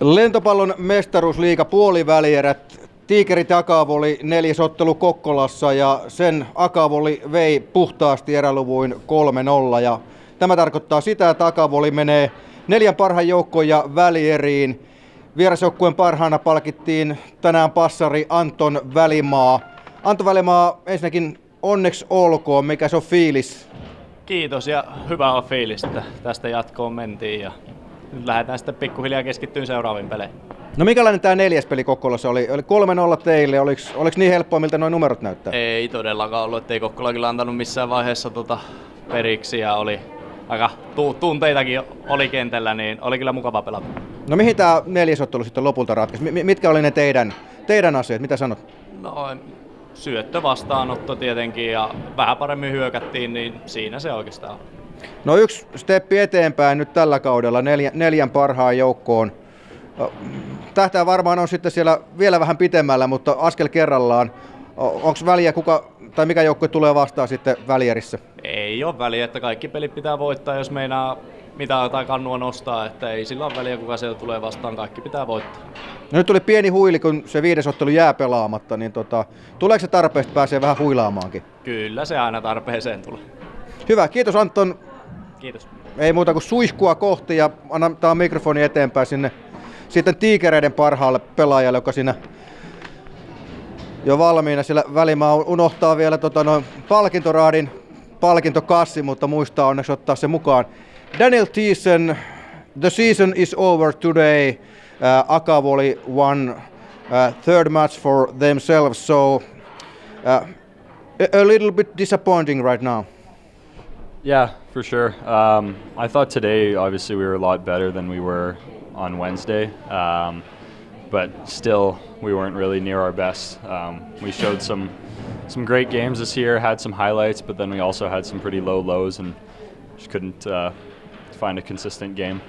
Lentopallon mestaruusliiga puolivälierät. Tiikerit Akavoli neljäs ottelu Kokkolassa ja sen Akavoli vei puhtaasti eräluvuin 3-0. Ja tämä tarkoittaa sitä, että Akavoli menee neljän parhaan joukkoon ja välieriin. Vierasjoukkueen parhaana palkittiin tänään passari Anton Välimaa. Anton Välimaa, ensinnäkin onneksi olkoon. Mikä se on fiilis? Kiitos ja hyvä on fiilis, että tästä jatkoon mentiin ja nyt lähdetään sitten pikkuhiljaa keskittyyn seuraaviin peleihin. No minkälainen tämä neljäs peli Kokkolassa oli? Oli 3-0 teille, oliko, oliko niin helppoa, miltä nuo numerot näyttää? Ei todellakaan ollut, ettei Kokkola kyllä antanut missään vaiheessa tota periksi ja oli aika tu- tunteitakin oli kentällä, niin oli kyllä mukava pelata. No mihin tämä neljäsottelu sitten lopulta ratkaisi? M- mitkä oli ne teidän, teidän asiat? Mitä sanot? No syöttö vastaanotto tietenkin ja vähän paremmin hyökättiin, niin siinä se oikeastaan No yksi steppi eteenpäin nyt tällä kaudella neljän, neljän parhaan joukkoon. Tähtää varmaan on sitten siellä vielä vähän pitemmällä, mutta askel kerrallaan. Onko väliä, kuka tai mikä joukkue tulee vastaan sitten välierissä? Ei ole väliä, että kaikki pelit pitää voittaa, jos meinaa mitä jotain kannua nostaa, että ei sillä ole väliä, kuka sieltä tulee vastaan, kaikki pitää voittaa. No nyt tuli pieni huili, kun se viides ottelu jää pelaamatta, niin tota, tuleeko se tarpeesta pääsee vähän huilaamaankin? Kyllä se aina tarpeeseen tulee. Hyvä, kiitos Anton. Kiitos. Ei muuta kuin suihkua kohti ja annetaan mikrofoni eteenpäin sinne sitten tiikereiden parhaalle pelaajalle, joka siinä jo valmiina. Sillä välimaa unohtaa vielä tota, noin palkintoraadin palkintokassi, mutta muistaa onneksi ottaa se mukaan. Daniel Thiessen, the season is over today. Uh, Akavoli won uh, third match for themselves, so uh, a little bit disappointing right now. Yeah, for sure. Um, I thought today, obviously, we were a lot better than we were on Wednesday, um, but still, we weren't really near our best. Um, we showed some some great games this year, had some highlights, but then we also had some pretty low lows and just couldn't uh, find a consistent game.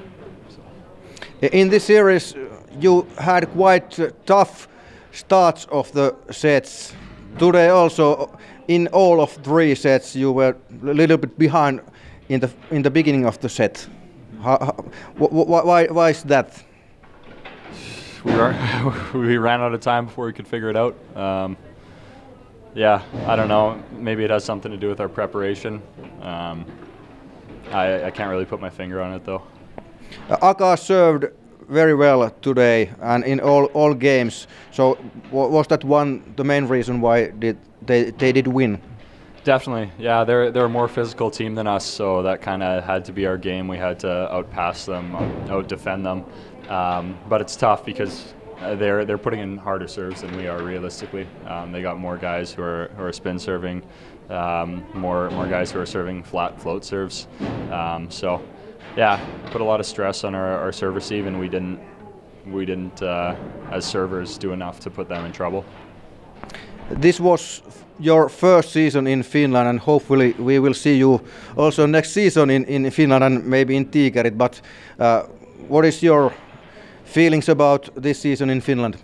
So. In this series, you had quite uh, tough starts of the sets. Today also, in all of three sets, you were a little bit behind in the in the beginning of the set. How, how, wh why, why is that? We, we ran out of time before we could figure it out. Um, yeah, I don't know. Maybe it has something to do with our preparation. Um, I, I can't really put my finger on it though. Uh, Aka served very well today and in all, all games. So was that one the main reason why did they, they did win? Definitely, yeah. They're they're a more physical team than us, so that kind of had to be our game. We had to outpass them, out defend them. Um, but it's tough because uh, they're they're putting in harder serves than we are realistically. Um, they got more guys who are who are spin serving, um, more more guys who are serving flat float serves. Um, so, yeah, put a lot of stress on our, our serve receive, and we didn't we didn't uh, as servers do enough to put them in trouble. This was your first season in Finland, and hopefully we will see you also next season in, in Finland and maybe in Tigerit. But uh, what is your feelings about this season in Finland?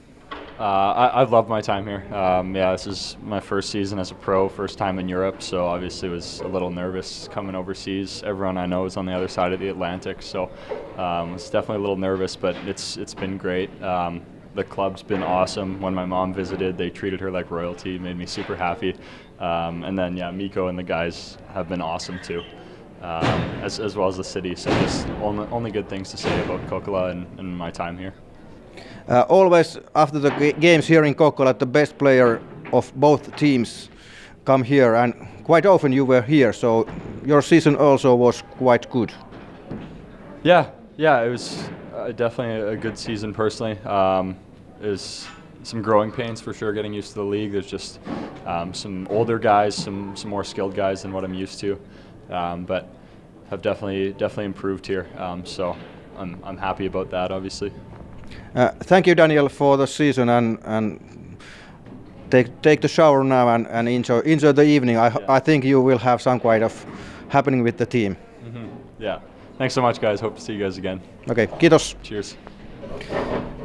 Uh, I, have loved my time here. Um, yeah, this is my first season as a pro, first time in Europe, so obviously was a little nervous coming overseas. Everyone I know is on the other side of the Atlantic, so um, was definitely a little nervous, but it's it's been great. Um, the club's been awesome. When my mom visited, they treated her like royalty, made me super happy. Um, and then yeah, Miko and the guys have been awesome too. Um, as, as well as the city. So just only, only good things to say about Kokkola and, and my time here. Uh, always after the g- games here in Kokkola, the best player of both teams come here, and quite often you were here. So your season also was quite good. Yeah, yeah, it was uh, definitely a good season personally. Um, was some growing pains for sure getting used to the league. There's just um, some older guys, some some more skilled guys than what I'm used to, um, but have definitely definitely improved here. Um, so I'm I'm happy about that, obviously. Uh, thank you, Daniel, for the season and and take take the shower now and, and enjoy enjoy the evening. I Yeah. I think you will have some kind of happening with the team. Yeah. Thanks so much, guys. Hope to see you guys again. Okay, kiitos. Cheers.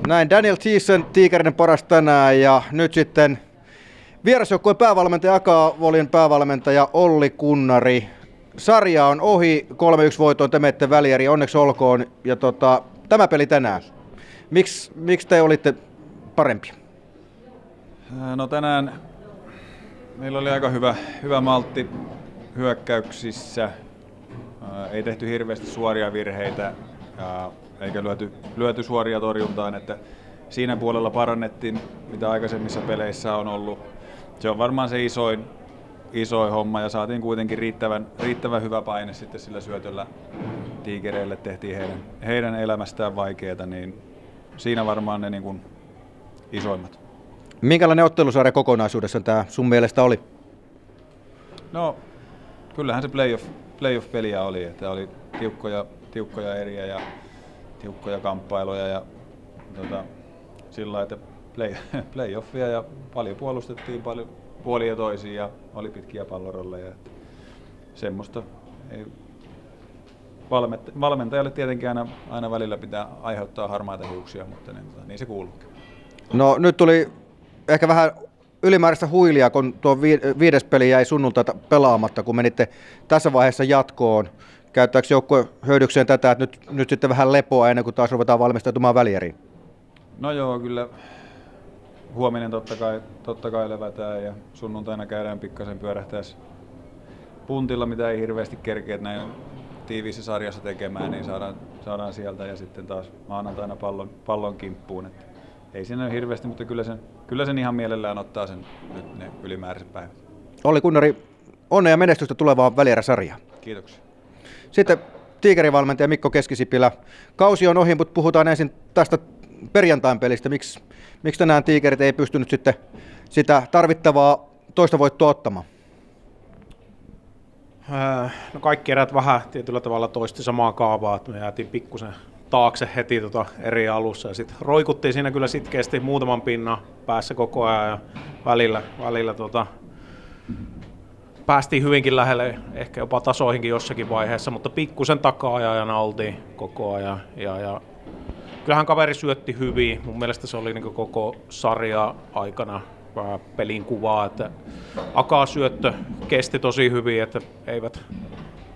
Näin Daniel Thiessen, Tiikerinen paras tänään ja nyt sitten vierasjoukkueen päävalmentaja Akavolin päävalmentaja Olli Kunnari. Sarja on ohi, 3-1 voitoon te menette välieri, onneksi olkoon. Ja tota, tämä peli tänään. Miksi, miksi te olitte parempia? No tänään meillä oli aika hyvä, hyvä maltti hyökkäyksissä. Ei tehty hirveästi suoria virheitä eikä lyöty, lyöty suoria torjuntaan, että siinä puolella parannettiin, mitä aikaisemmissa peleissä on ollut. Se on varmaan se isoin, isoin homma ja saatiin kuitenkin riittävän, riittävän hyvä paine sitten sillä syötöllä tiikereille. Tehtiin heidän, heidän elämästään vaikeaa, niin siinä varmaan ne niin kuin isoimmat. Minkälainen ottelusarja kokonaisuudessa tämä sun mielestä oli? No, kyllähän se playoff, playoff-peliä oli, että oli tiukkoja, tiukkoja eriä ja tiukkoja kamppailuja ja tota, sillä että play, playoffia ja paljon puolustettiin paljon puolia ja toisiin ja oli pitkiä pallorolleja. Että semmoista ei, valmentajalle tietenkin aina, aina välillä pitää aiheuttaa harmaita hiuksia, mutta niin, tota, niin se kuuluu. No nyt tuli ehkä vähän ylimääräistä huilia, kun tuo viides peli jäi sunnuntaita pelaamatta, kun menitte tässä vaiheessa jatkoon. Käyttääkö joukkue hyödykseen tätä, että nyt, nyt sitten vähän lepoa ennen kuin taas ruvetaan valmistautumaan välieriin? No joo, kyllä huominen totta kai, totta kai levätään ja sunnuntaina käydään pikkasen pyörähtäessä puntilla, mitä ei hirveästi kerkeä näin tiiviissä sarjassa tekemään, niin saadaan, saadaan sieltä ja sitten taas maanantaina pallon, pallon kimppuun. Että ei siinä ole hirveästi, mutta kyllä sen, kyllä sen ihan mielellään ottaa sen nyt ne ylimääräiset päivät. Olli Kunnari, onnea ja menestystä tulevaan välieräsarjaan. Kiitoksia. Sitten tiikerivalmentaja Mikko Keskisipilä. Kausi on ohi, mutta puhutaan ensin tästä perjantain pelistä. Miksi, miksi tänään tiikerit ei pystynyt sitten sitä tarvittavaa toista voittoa ottamaan? No kaikki erät vähän tietyllä tavalla toisti samaa kaavaa, että me jäätiin pikkusen taakse heti tota eri alussa ja sitten roikuttiin siinä kyllä sitkeästi muutaman pinnan päässä koko ajan ja välillä, välillä tota, päästiin hyvinkin lähelle, ehkä jopa tasoihinkin jossakin vaiheessa, mutta pikkusen taka-ajajana oltiin koko ajan. Ja, ja kyllähän kaveri syötti hyvin. Mun mielestä se oli niin koko sarja aikana pelin kuvaa, että Akaa syöttö kesti tosi hyvin, että eivät,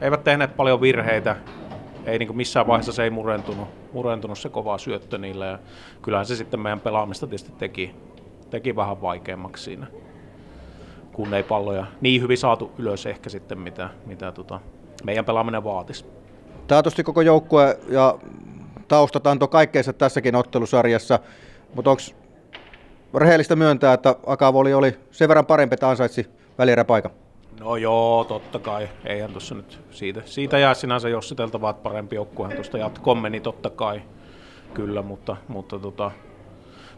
eivät tehneet paljon virheitä. Ei niin missään vaiheessa se ei murentunut, murentunut se kova syöttö niille. Ja kyllähän se sitten meidän pelaamista tietysti teki, teki vähän vaikeammaksi siinä kun ei palloja niin hyvin saatu ylös ehkä sitten, mitä, mitä tota, meidän pelaaminen vaatisi. Taatusti koko joukkue ja taustat antoi kaikkeensa tässäkin ottelusarjassa, mutta onko rehellistä myöntää, että Akavoli oli sen verran parempi, että ansaitsi välieräpaikan? No joo, totta kai. Eihän tuossa nyt siitä, siitä jää sinänsä jossiteltavaa, että parempi joukkuehan tuosta jatkoon meni totta kai. Kyllä, mutta, mutta tota,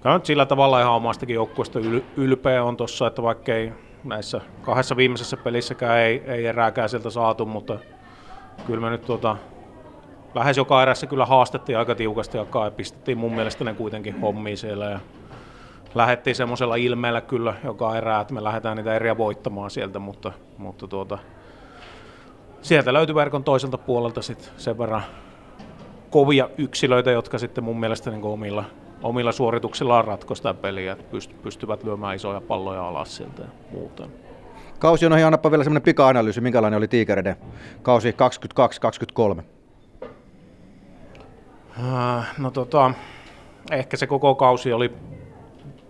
nyt sillä tavalla ihan omastakin joukkueesta ylpeä on tuossa, että vaikka ei näissä kahdessa viimeisessä pelissäkään ei, ei erääkään sieltä saatu, mutta kyllä me nyt tuota, lähes joka erässä kyllä haastettiin aika tiukasti ja pistettiin mun mielestä ne kuitenkin hommiin siellä ja lähdettiin semmoisella ilmeellä kyllä joka erää, että me lähdetään niitä eriä voittamaan sieltä, mutta, mutta tuota, sieltä löytyi verkon toiselta puolelta sit sen verran kovia yksilöitä, jotka sitten mun mielestä niin omilla omilla suorituksillaan ratkoista peliä, että pystyvät lyömään isoja palloja alas sieltä ja muuta. Kausi on ihan annapa vielä semmoinen pika-analyysi, minkälainen oli Tiikereiden kausi 22-23? Äh, no tota, ehkä se koko kausi oli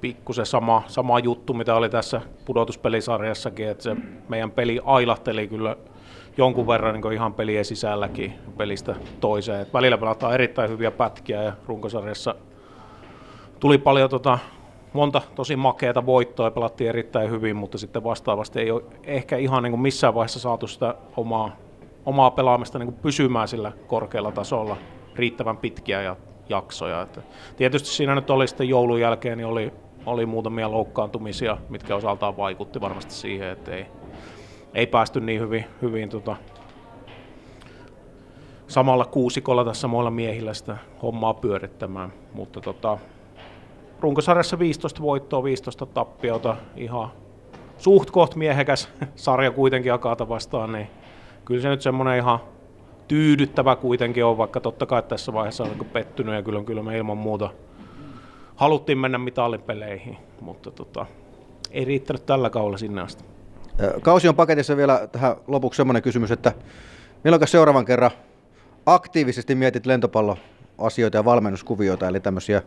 pikkusen sama, sama juttu, mitä oli tässä pudotuspelisarjassakin, että se meidän peli ailahteli kyllä jonkun verran niin ihan pelien sisälläkin pelistä toiseen. Et välillä pelataan erittäin hyviä pätkiä ja runkosarjassa tuli paljon tota, monta tosi makeata voittoa ja pelattiin erittäin hyvin, mutta sitten vastaavasti ei ole ehkä ihan niin kuin missään vaiheessa saatu sitä omaa, omaa pelaamista niin kuin pysymään sillä korkealla tasolla riittävän pitkiä ja jaksoja. Että tietysti siinä nyt oli sitten joulun jälkeen, niin oli, oli muutamia loukkaantumisia, mitkä osaltaan vaikutti varmasti siihen, että ei, ei päästy niin hyvin, hyvin tota, samalla kuusikolla tässä muilla miehillä sitä hommaa pyörittämään, mutta tota, runkosarjassa 15 voittoa, 15 tappiota, ihan suht koht miehekäs sarja kuitenkin Akata vastaan, niin kyllä se nyt semmoinen ihan tyydyttävä kuitenkin on, vaikka totta kai tässä vaiheessa on niin pettynyt ja kyllä, kyllä me ilman muuta haluttiin mennä mitallipeleihin, mutta tota, ei riittänyt tällä kaudella sinne asti. Kausi on paketissa vielä tähän lopuksi semmoinen kysymys, että milloin seuraavan kerran aktiivisesti mietit lentopallo asioita ja valmennuskuvioita, eli tämmöisiä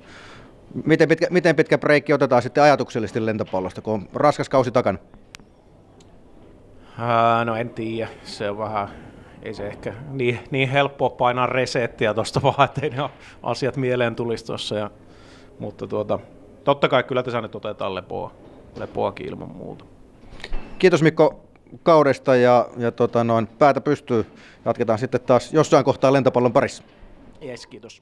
Miten pitkä, miten pitkä breikki otetaan sitten ajatuksellisesti lentopallosta, kun on raskas kausi takana? Ää, no en tiedä, se on vähän, ei se ehkä niin, niin helppoa painaa resettiä tuosta vaan, ettei ne asiat mieleen tulisi tuossa. Ja, mutta tuota, totta kai kyllä tässä nyt otetaan lepoa, lepoakin ilman muuta. Kiitos Mikko kaudesta ja, ja tota noin, päätä pystyy. Jatketaan sitten taas jossain kohtaa lentopallon parissa. Yes, kiitos.